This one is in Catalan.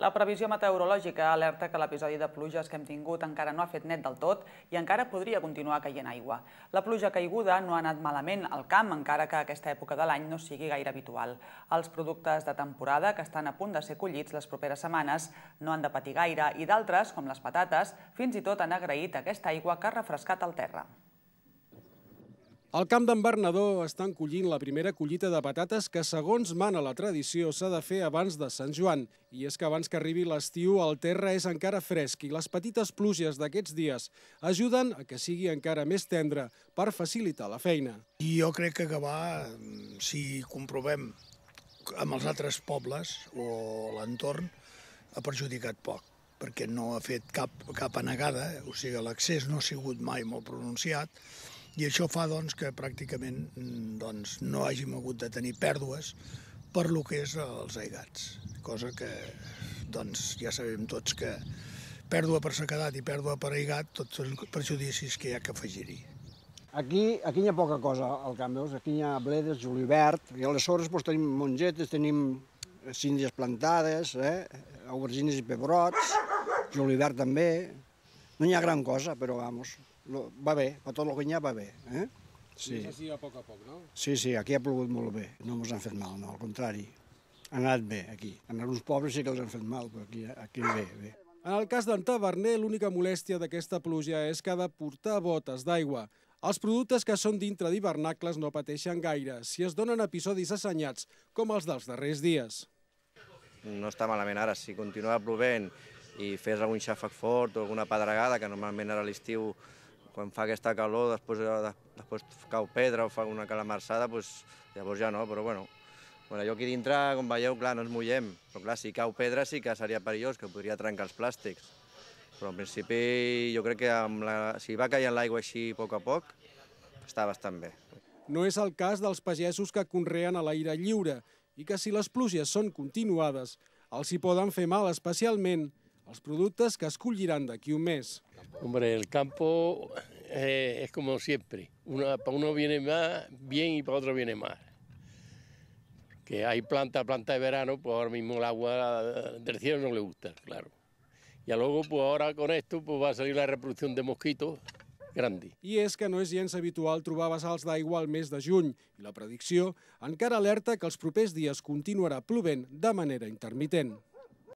La previsió meteorològica alerta que l'episodi de pluges que hem tingut encara no ha fet net del tot i encara podria continuar caient aigua. La pluja caiguda no ha anat malament al camp, encara que aquesta època de l'any no sigui gaire habitual. Els productes de temporada que estan a punt de ser collits les properes setmanes no han de patir gaire i d'altres, com les patates, fins i tot han agraït aquesta aigua que ha refrescat el terra. Al camp d'en Bernadó estan collint la primera collita de patates que, segons mana la tradició, s'ha de fer abans de Sant Joan. I és que abans que arribi l'estiu, el terra és encara fresc i les petites pluges d'aquests dies ajuden a que sigui encara més tendre per facilitar la feina. I jo crec que Gavà, si comprovem amb els altres pobles o l'entorn, ha perjudicat poc perquè no ha fet cap, cap anegada, o sigui, l'accés no ha sigut mai molt pronunciat, i això fa doncs, que pràcticament mm, doncs, no hàgim hagut de tenir pèrdues per lo que és els aigats, cosa que doncs, ja sabem tots que pèrdua per sequedat i pèrdua per aigat, tots són perjudicis que hi ha que afegir-hi. Aquí, aquí hi ha poca cosa al camp, veus? Aquí hi ha bledes, julivert, i aleshores doncs, tenim mongetes, tenim síndries plantades, eh? aubergines i pebrots, julivert també. No hi ha gran cosa, però vamos, va bé, per tot el que hi ha va bé. Eh? Sí. És així a poc a poc, no? Sí, sí, aquí ha plogut molt bé, no ens han fet mal, no, al contrari. Ha anat bé, aquí. En alguns pobles sí que els han fet mal, però aquí, aquí bé, bé. En el cas d'en Taverner, l'única molèstia d'aquesta pluja és que ha de portar botes d'aigua. Els productes que són dintre d'hivernacles no pateixen gaire si es donen episodis assenyats, com els dels darrers dies. No està malament ara, si continua plovent i fes algun xàfec fort o alguna pedregada, que normalment ara a l'estiu quan fa aquesta calor, després, eh, després cau pedra o fa una calamarsada, doncs, llavors ja no, però bueno, bueno, jo aquí dintre, com veieu, clar, no ens mullem, però clar, si cau pedra sí que seria perillós, que podria trencar els plàstics. Però en principi jo crec que amb la, si va caient l'aigua així a poc a poc, està bastant bé. No és el cas dels pagesos que conreen a l'aire lliure i que si les pluges són continuades, els hi poden fer mal especialment els productes que es colliran d'aquí un mes. Hombre, el campo eh, es como siempre. Una, para uno viene más bien y para otro viene más. Que hay planta, planta de verano, pues ahora mismo el agua del cielo no le gusta, claro. Y luego, pues ahora con esto, pues va a salir la reproducción de mosquitos grande. I és que no és gens habitual trobar vessals d'aigua al mes de juny i la predicció encara alerta que els propers dies continuarà plovent de manera intermitent.